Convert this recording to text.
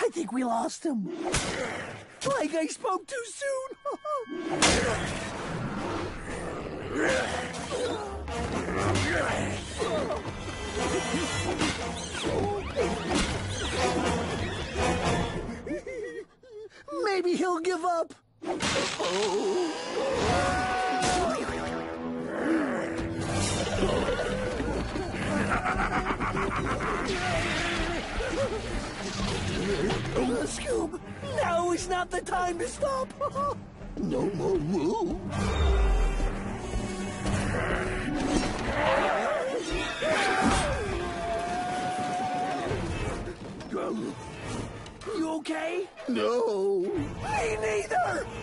I think we lost him. Like I spoke too soon. Maybe he'll give up. Uh, Scoob, now is not the time to stop. no more woo. You okay? No. Me neither.